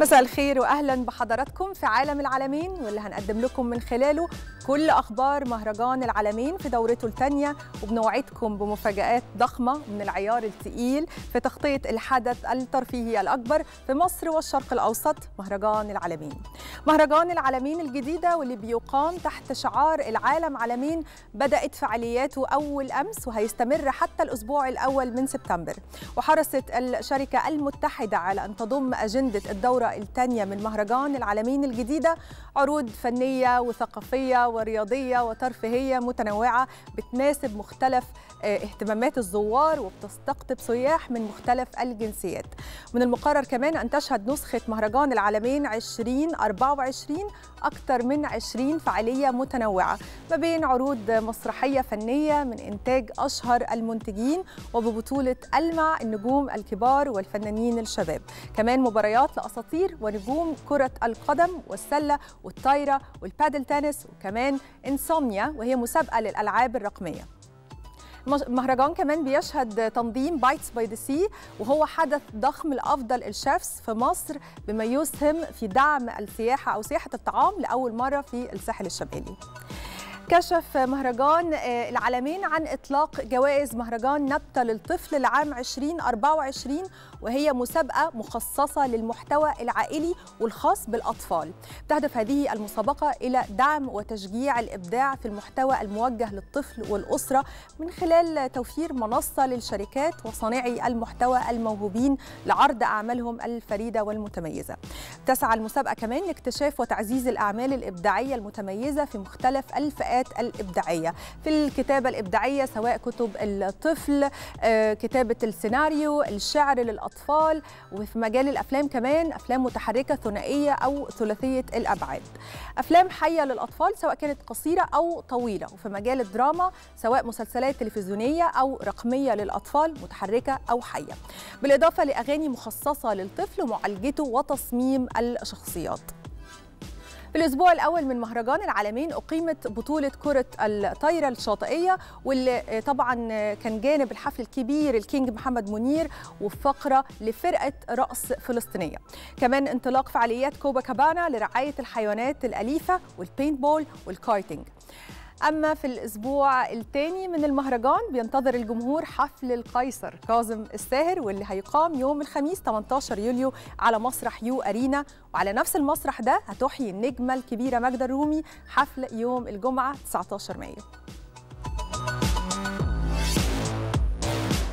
مساء الخير واهلا بحضراتكم في عالم العالمين واللي هنقدم لكم من خلاله كل أخبار مهرجان العالمين في دورته الثانية وبنوعدكم بمفاجآت ضخمة من العيار الثقيل في تغطية الحدث الترفيهي الأكبر في مصر والشرق الأوسط مهرجان العالمين. مهرجان العالمين الجديدة واللي بيقام تحت شعار العالم عالمين بدأت فعالياته أول أمس وهيستمر حتى الأسبوع الأول من سبتمبر. وحرصت الشركة المتحدة على أن تضم أجندة الدورة الثانية من مهرجان العالمين الجديدة عروض فنية وثقافية ورياضيه وترفيهيه متنوعة بتناسب مختلف اهتمامات الزوار وبتستقطب سياح من مختلف الجنسيات. من المقرر كمان أن تشهد نسخة مهرجان العالمين 2024 أكثر من 20 فعالية متنوعة ما بين عروض مسرحية فنية من إنتاج أشهر المنتجين وببطولة ألمع النجوم الكبار والفنانين الشباب. كمان مباريات لأساطير ونجوم كرة القدم والسلة والطايرة والبادل تنس وكمان Insomnia وهي مسابقة للألعاب الرقمية. المهرجان كمان بيشهد تنظيم Bites by the Sea وهو حدث ضخم لأفضل ال chefs في مصر بما يسهم في دعم السياحة أو سياحة الطعام لأول مرة في الساحل الشمالي. كشف مهرجان العالمين عن إطلاق جوائز مهرجان نبتة للطفل لعام 2024 وهي مسابقة مخصصة للمحتوى العائلي والخاص بالأطفال. تهدف هذه المسابقة إلى دعم وتشجيع الإبداع في المحتوى الموجه للطفل والأسرة من خلال توفير منصة للشركات وصانعي المحتوى الموهوبين لعرض أعمالهم الفريدة والمتميزة. تسعى المسابقة كمان لاكتشاف وتعزيز الأعمال الإبداعية المتميزة في مختلف الفئات الإبداعية. في الكتابة الإبداعية سواء كتب الطفل كتابة السيناريو الشعر للأطفال وفي مجال الأفلام كمان أفلام متحركة ثنائية أو ثلاثية الأبعاد. أفلام حية للأطفال سواء كانت قصيرة أو طويلة وفي مجال الدراما سواء مسلسلات تلفزيونية أو رقمية للأطفال متحركة أو حية. بالإضافة لأغاني مخصصة للطفل ومعالجته وتصميم الشخصيات. في الأسبوع الأول من مهرجان العلمين أقيمت بطولة كرة الطايرة الشاطئية واللي طبعا كان جانب الحفل الكبير الكينج محمد منير وفقرة لفرقة رأس فلسطينية. كمان انطلاق فعاليات كوبا كابانا لرعاية الحيوانات الأليفة وال paintball وال kiting أما في الأسبوع الثاني من المهرجان بينتظر الجمهور حفل القيصر. كاظم الساهر واللي هيقام يوم الخميس 18 يوليو على مسرح يو أرينا. وعلى نفس المسرح ده هتحيي النجمة الكبيرة ماجدة الرومي حفل يوم الجمعة 19 مايو.